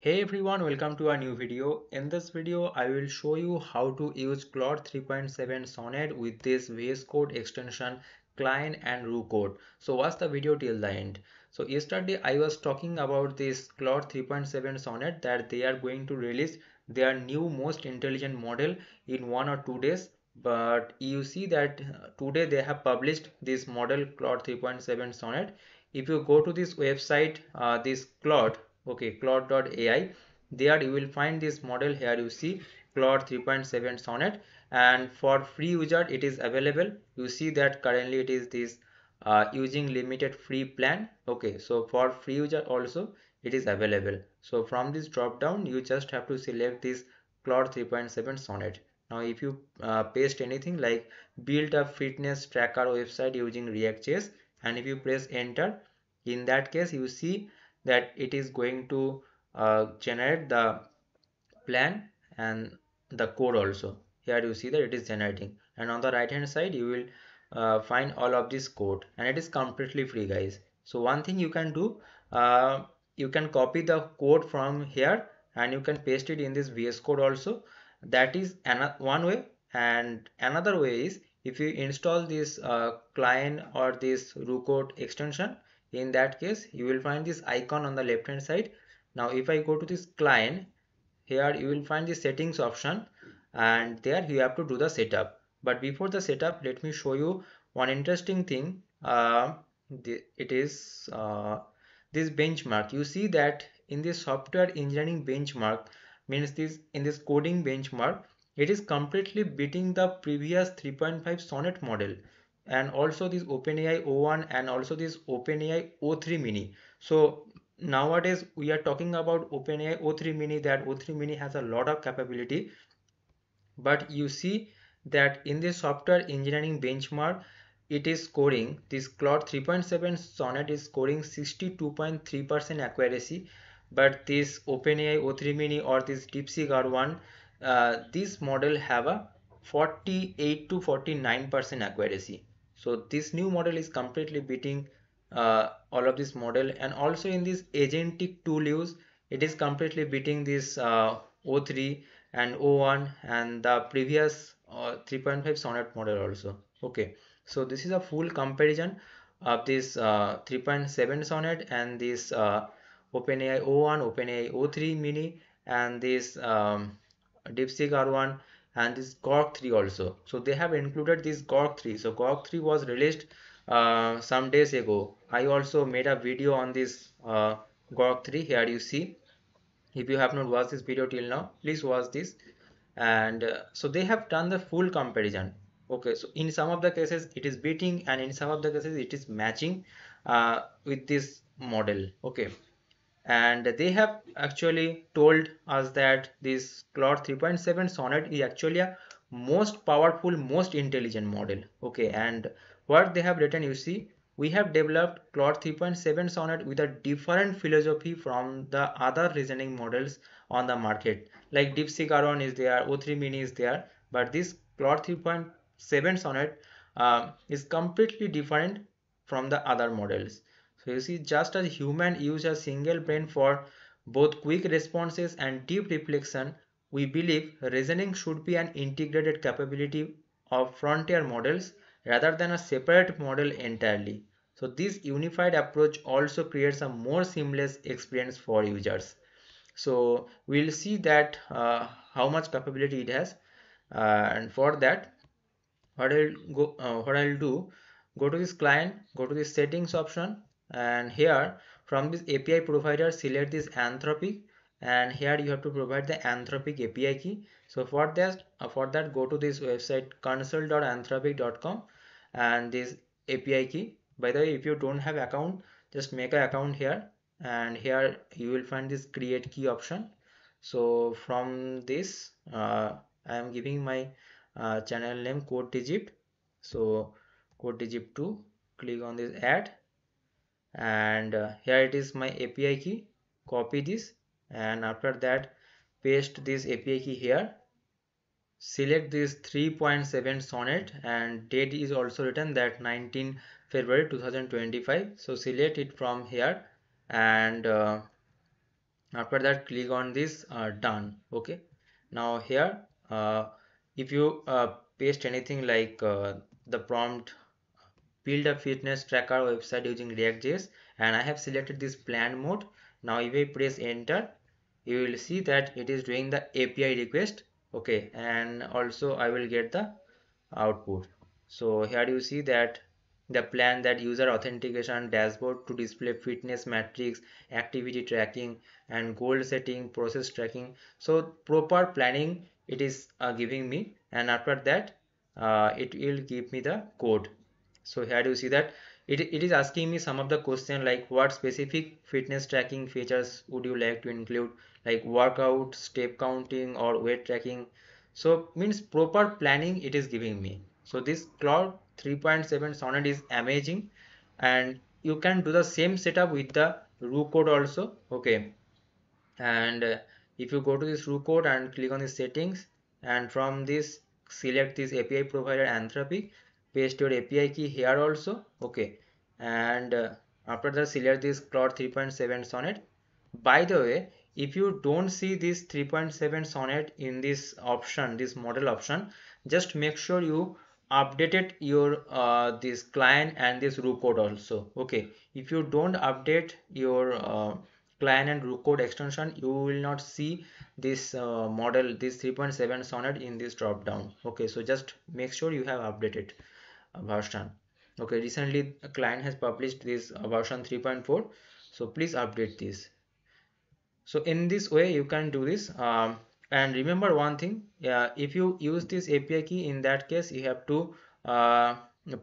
Hey everyone, welcome to a new video. In this video, I will show you how to use Claude 3.7 Sonnet with this VS Code extension Cline and Roo code. So watch the video till the end. So yesterday I was talking about this Claude 3.7 Sonnet that they are going to release their new most intelligent model in one or two days. But you see that uh, today they have published this model Claude 3.7 Sonnet. If you go to this website, uh, this Claude okay claude.ai there you will find this model. Here you see claude 3.7 sonnet. And for free user it is available. You see that currently it is this uh, using limited free plan. Okay so for free user also it is available. So from this drop down you just have to select this claude 3.7 sonnet. Now if you uh, paste anything like build a fitness tracker website using react.js and if you press enter in that case you see that it is going to uh, generate the plan and the code also. Here you see that it is generating. And on the right hand side you will uh, find all of this code. And it is completely free guys. So one thing you can do uh, you can copy the code from here and you can paste it in this VS code also. That is one way. And another way is if you install this uh, Cline or this code extension in that case you will find this icon on the left hand side. Now if I go to this Cline here you will find the settings option and there you have to do the setup. But before the setup let me show you one interesting thing. Uh, it is uh, this benchmark. You see that in this software engineering benchmark means this in this coding benchmark it is completely beating the previous 3.5 sonnet model and also this OpenAI O1 and also this OpenAI O3 mini. So nowadays we are talking about OpenAI O3 mini that O3 mini has a lot of capability. But you see that in this software engineering benchmark it is scoring this Claude 3.7 Sonnet is scoring 62.3% accuracy. But this OpenAI O3 mini or this DeepSeek R1 uh, this model have a 48 to 49% accuracy so this new model is completely beating uh, all of this model. And also in this agentic tool use it is completely beating this uh, o3 and o1 and the previous uh, 3.5 sonnet model also. Okay. So this is a full comparison of this uh, 3.7 sonnet and this uh, openai o1 openai o3 mini and this um, deepseek r1 and this Grok 3 also. So they have included this Grok 3 so Grok 3 was released uh, some days ago. I also made a video on this uh, Grok 3 here you see. If you have not watched this video till now please watch this. And uh, so they have done the full comparison. Okay so in some of the cases it is beating and in some of the cases it is matching uh, with this model. Okay and they have actually told us that this Claude 3.7 Sonnet is actually a most powerful most intelligent model. Okay and what they have written you see we have developed Claude 3.7 Sonnet with a different philosophy from the other reasoning models on the market. Like DeepSeek R1 is there O3 mini is there but this Claude 3.7 Sonnet uh, is completely different from the other models so you see just as human use a single brain for both quick responses and deep reflection, we believe reasoning should be an integrated capability of frontier models rather than a separate model entirely. So this unified approach also creates a more seamless experience for users. So we'll see that uh, how much capability it has uh, and for that what I'll go uh, what I'll do go to this Cline go to this settings option and here from this API provider select this Anthropic. And here you have to provide the Anthropic API key. So for that uh, for that go to this website console.anthropic.com and this API key. By the way if you don't have account just make an account here. And here you will find this create key option. So from this uh, I am giving my uh, channel name code digit. So code digit 2 click on this add and uh, here it is my API key. Copy this. And after that paste this API key here. Select this 3.7 sonnet. And date is also written that 19 February 2025 so select it from here. And uh, after that click on this uh, done. Okay. Now here uh, if you uh, paste anything like uh, the prompt build a fitness tracker website using react.js and i have selected this plan mode. Now if i press enter you will see that it is doing the api request. Okay and also i will get the output. So here you see that the plan that user authentication dashboard to display fitness metrics activity tracking and goal setting process tracking. So proper planning it is uh, giving me and after that uh, it will give me the code so here you see that? It, it is asking me some of the question like what specific fitness tracking features would you like to include? Like workout step counting or weight tracking? So means proper planning it is giving me. So this claude 3.7 sonnet is amazing. And you can do the same setup with the Roo code also. Okay. And uh, if you go to this Roo code and click on the settings and from this select this API provider Anthropic paste your API key here also okay. And uh, after that select this Claude 3.7 sonnet by the way if you don't see this 3.7 sonnet in this option this model option just make sure you updated your uh, this Cline and this Roo code also okay. If you don't update your uh, Cline and Roo code extension you will not see this uh, model this 3.7 sonnet in this drop down okay. So just make sure you have updated version okay recently a Cline has published this version 3.4 so please update this. So in this way you can do this. Um, and remember one thing. Yeah if you use this api key in that case you have to uh,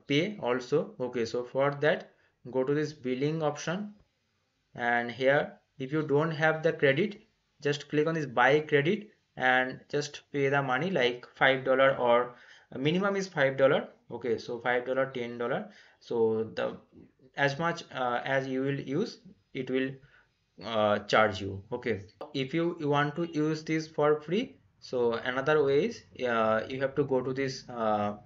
pay also. Okay so for that go to this billing option. And here if you don't have the credit just click on this buy credit and just pay the money like five dollar or minimum is five dollar okay so five dollar ten dollar. So the as much uh, as you will use it will uh, charge you. Okay. If you, want to use this for free so another way is uh, you have to go to this uh,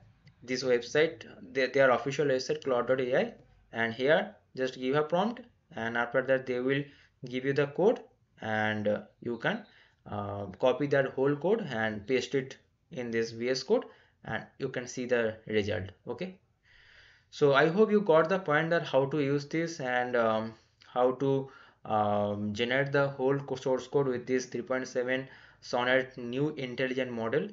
this website. They, their official website claude.ai and here just give a prompt. And after that they will give you the code. And you can uh, copy that whole code and paste it in this vs code and you can see the result okay? So i hope you got the point that how to use this and um, how to um, generate the whole source code with this 3.7 sonnet new intelligent model.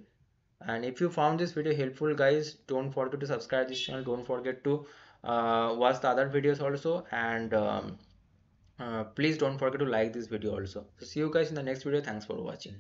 And if you found this video helpful guys don't forget to subscribe this channel. Don't forget to uh, watch the other videos also. And um, uh, please don't forget to like this video also. So see you guys in the next video. Thanks for watching